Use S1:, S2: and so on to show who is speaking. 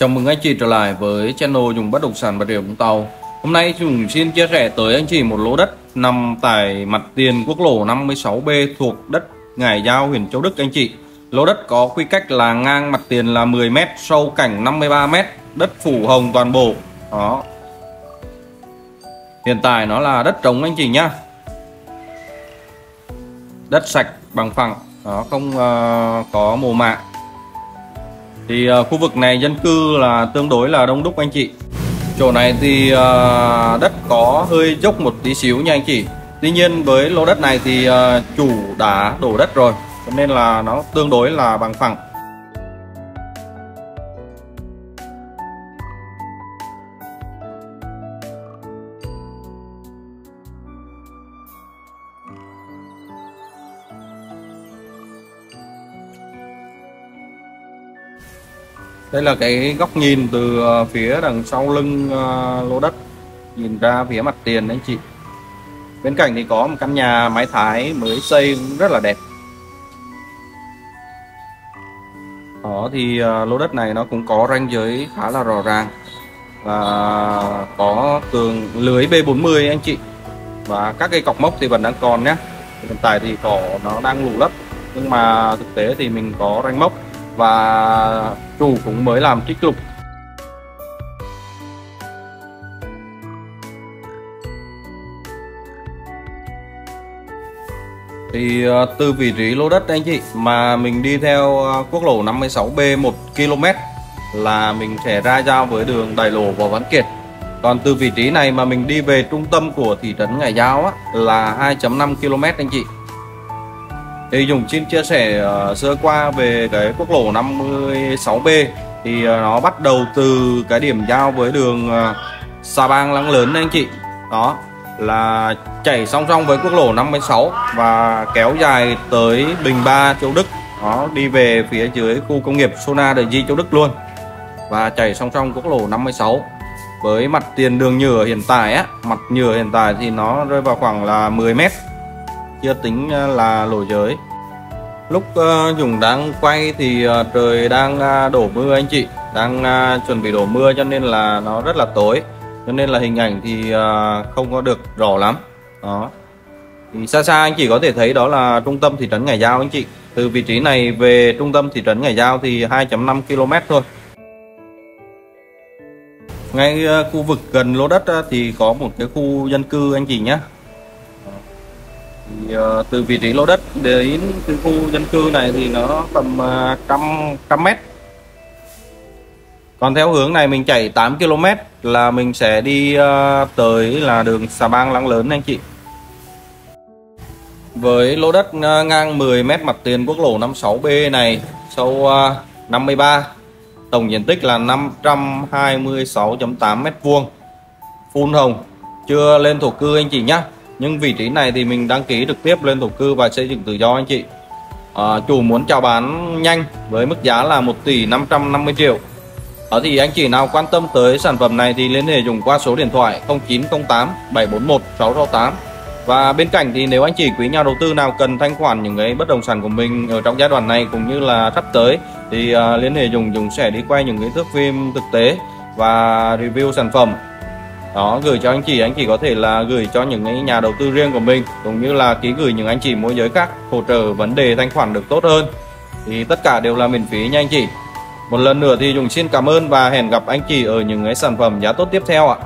S1: Chào mừng anh chị trở lại với channel dùng bất động sản Bà Rịa Vũng Tàu. Hôm nay chúng xin chia sẻ tới anh chị một lô đất nằm tại mặt tiền quốc lộ 56B thuộc đất Ngải Giao huyện Châu Đức anh chị. Lô đất có quy cách là ngang mặt tiền là 10m, sâu cảnh 53m, đất phủ hồng toàn bộ. Đó. Hiện tại nó là đất trống anh chị nhá. Đất sạch bằng phẳng, đó không uh, có mồ mạ thì uh, khu vực này dân cư là tương đối là đông đúc anh chị. Chỗ này thì uh, đất có hơi dốc một tí xíu nha anh chị. Tuy nhiên với lô đất này thì uh, chủ đã đổ đất rồi cho nên là nó tương đối là bằng phẳng. Đây là cái góc nhìn từ ờ, phía đằng sau lưng ờ, lô đất. Nhìn ra phía mặt tiền đấy anh chị. Bên cạnh thì có một căn nhà mái thái mới xây rất là đẹp. Đó thì ờ, lô đất này nó cũng có ranh giới khá là rõ ràng. Và có tường lưới B40 anh chị. Và các cây cọc mốc thì vẫn đang còn nhé. Hiện tại thì cỏ nó đang lù lấp. Nhưng mà thực tế thì mình có ranh mốc. Và chủ cũng mới làm trích lục. Thì ờ, từ vị trí lô đất anh chị mà mình đi theo ờ, quốc lộ 56B 1 km là mình sẽ ra giao với đường Đại Lộ và Văn Kiệt. Còn từ vị trí này mà mình đi về trung tâm của thị trấn Ngải Giao á, là 2.5 km anh chị thì Dùng xin chia sẻ uh, sơ qua về cái quốc lộ 56B thì uh, nó bắt đầu từ cái điểm giao với đường uh, Sa Bang Lăng Lớn anh chị. Đó là chảy song song với quốc lộ 56 và kéo dài tới Bình Ba Châu Đức. Nó đi về phía dưới khu công nghiệp Sona Đời Di Châu Đức luôn. Và chảy song song quốc lộ 56 với mặt tiền đường nhựa hiện tại á mặt nhựa hiện tại thì nó rơi vào khoảng là 10 mét chưa tính à, là lỗi giới. Lúc à, Dũng đang quay thì à, trời đang đổ mưa anh chị. Đang chuẩn bị đổ mưa cho nên là nó rất là tối. Cho nên là hình ảnh thì không có được rõ lắm. Đó. Thì xa xa anh chị có thể thấy đó là trung tâm thị trấn Ngải Giao anh chị. Từ vị trí này về trung tâm thị trấn Ngải Giao thì 2.5 km thôi. Ngay khu vực gần lô đất thì có một cái khu dân cư anh chị nhé thì, uh, từ vị trí lô đất đến cái khu dân cư này thì nó tầm uh, trăm trăm mét. Còn theo hướng này mình chạy 8 km là mình sẽ đi uh, tới là đường xà bang lăng lớn anh chị. Với lô đất uh, ngang 10 mét mặt tiền quốc lộ 56B này sâu uh, 53 tổng diện tích là 526.8 m vuông. Phun hồng chưa lên thổ cư anh chị nhé nhưng vị trí này thì mình đăng ký trực tiếp lên thổ cư và xây dựng tự do anh chị. À, chủ muốn chào bán nhanh với mức giá là 1 tỷ 550 triệu. Ở thì anh chị nào quan tâm tới sản phẩm này thì liên hệ dùng qua số điện thoại 0908 741 668 và bên cạnh thì nếu anh chị quý nhà đầu tư nào cần thanh khoản những cái bất động sản của mình ở trong giai đoạn này cũng như là sắp tới thì uh, liên hệ dùng dùng sẽ đi quay những cái thước phim thực tế và review sản phẩm đó, gửi cho anh chị anh chị có thể là gửi cho những nhà đầu tư riêng của mình, cũng như là ký gửi những anh chị môi giới khác, hỗ trợ vấn đề thanh khoản được tốt hơn. Thì tất cả đều là miễn phí nha anh chị. Một lần nữa thì dùng xin cảm ơn và hẹn gặp anh chị ở những cái sản phẩm giá tốt tiếp theo ạ.